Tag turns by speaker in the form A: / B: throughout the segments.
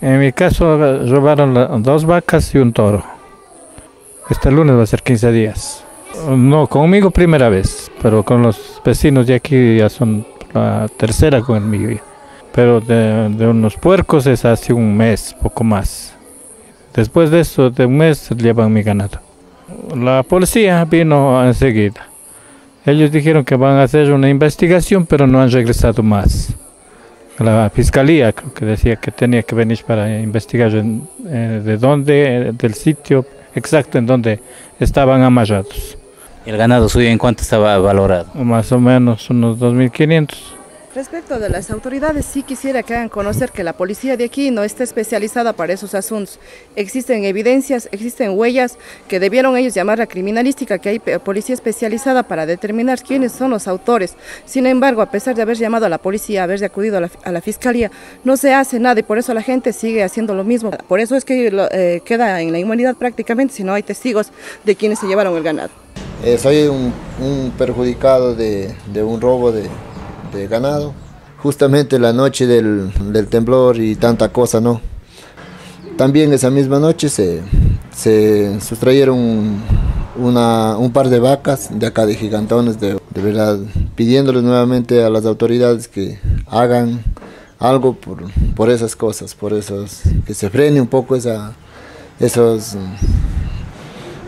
A: En mi caso robaron dos vacas y un toro. Este lunes va a ser 15 días. No, conmigo primera vez, pero con los vecinos de aquí ya son la tercera conmigo. Pero de, de unos puercos es hace un mes, poco más. Después de eso, de un mes, llevan mi ganado. La policía vino enseguida. Ellos dijeron que van a hacer una investigación, pero no han regresado más. La fiscalía creo que decía que tenía que venir para investigar en, eh, de dónde, del sitio exacto en donde estaban amarrados.
B: ¿El ganado suyo en cuánto estaba valorado?
A: Más o menos unos 2.500.
C: Respecto de las autoridades, sí quisiera que hagan conocer que la policía de aquí no está especializada para esos asuntos. Existen evidencias, existen huellas que debieron ellos llamar a criminalística, que hay policía especializada para determinar quiénes son los autores. Sin embargo, a pesar de haber llamado a la policía, haber acudido a la, a la fiscalía, no se hace nada y por eso la gente sigue haciendo lo mismo. Por eso es que eh, queda en la inmunidad prácticamente si no hay testigos de quienes se llevaron el ganado.
D: Eh, soy un, perjudicado de un robo de ganado. Justamente la noche del, del, temblor y tanta cosa, ¿no? También esa misma noche se, se sustrayeron una, un par de vacas de acá de gigantones, de, de verdad, pidiéndoles nuevamente a las autoridades que hagan algo por, por esas cosas, por esos, que se frene un poco esa, esos,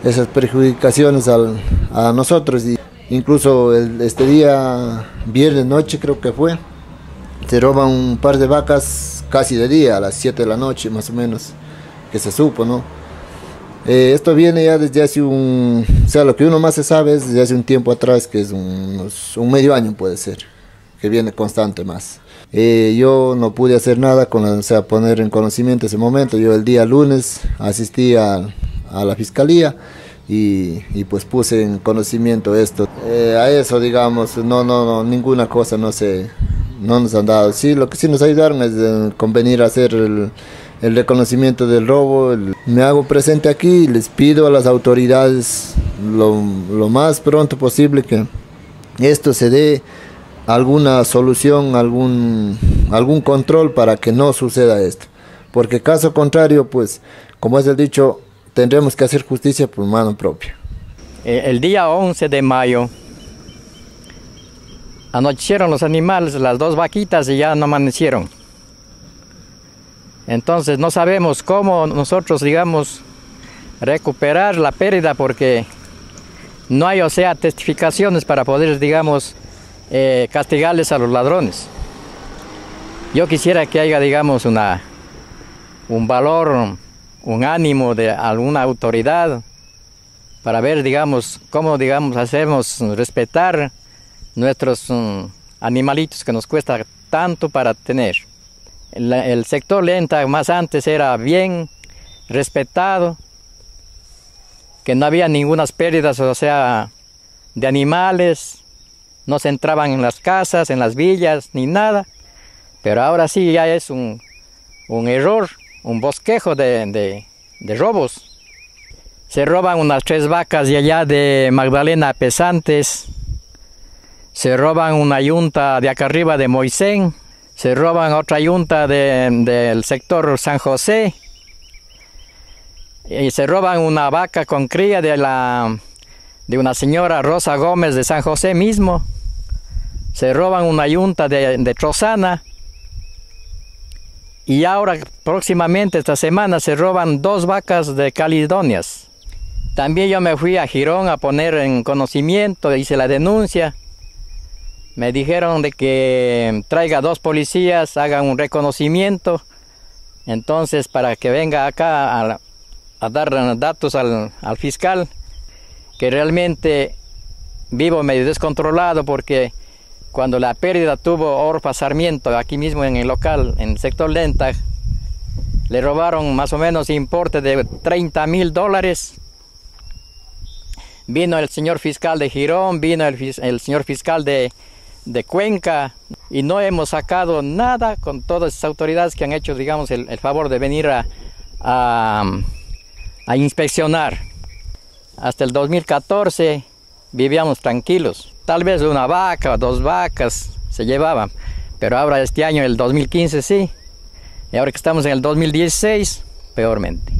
D: esas perjudicaciones al, a nosotros. Y, Incluso este día, viernes noche creo que fue, se roban un par de vacas casi de día, a las 7 de la noche más o menos, que se supo, ¿no? Eh, esto viene ya desde hace un, o sea, lo que uno más se sabe es desde hace un tiempo atrás, que es un medio año puede ser, que viene constante más. Eh, yo no pude hacer nada con, o sea, poner en conocimiento ese momento. Yo el día lunes asistí a la fiscalía y, y, pues puse en conocimiento esto. Eh, a eso, digamos, no, no, no, ninguna cosa no se, no nos han dado. Sí, lo que sí nos ayudaron es de convenir a hacer el, el reconocimiento del robo. El, me hago presente aquí y les pido a las autoridades lo, lo más pronto posible que esto se dé alguna solución, algún, algún control para que no suceda esto. Porque caso contrario, pues, como es el dicho, tendremos que hacer justicia por mano propia.
E: El día 11 de mayo anochecieron los animales, las dos vaquitas y ya no amanecieron. Entonces no sabemos cómo nosotros, digamos, recuperar la pérdida porque no hay, o sea, testificaciones para poder, digamos, eh, castigarles a los ladrones. Yo quisiera que haya, digamos, una, un valor un ánimo de alguna autoridad para ver, digamos, cómo, digamos, hacemos respetar nuestros um, animalitos que nos cuesta tanto para tener. El, sector lenta más antes era bien respetado, que no había ninguna pérdidas, o sea, de animales, no se entraban en las casas, en las villas, ni nada, pero ahora sí ya es un, un error un bosquejo de, de, robos. Se roban unas tres vacas de allá de Magdalena Pesantes. Se roban una yunta de acá arriba de Moisén. Se roban otra yunta del de, sector San José. Y se roban una vaca con cría de, la, de una señora Rosa Gómez de San José mismo. Se roban una yunta de, de Trozana y ahora próximamente esta semana se roban dos vacas de Calidonias. También yo me fui a Girón a poner en conocimiento, hice la denuncia. Me dijeron de que traiga dos policías, hagan un reconocimiento. Entonces, para que venga acá a, dar datos al, al fiscal, que realmente vivo medio descontrolado porque cuando la pérdida tuvo Orfa Sarmiento, aquí mismo en el local, en el sector Lenta, le robaron más o menos importe de 30 mil dólares. Vino el señor fiscal de Girón, vino el, señor fiscal de, Cuenca y no hemos sacado nada con todas esas autoridades que han hecho, digamos, el, favor de venir a inspeccionar. Hasta el 2014 vivíamos tranquilos. Tal vez una vaca dos vacas se llevaban, pero ahora este año, el 2015, sí, Y ahora que estamos en el 2016, peormente.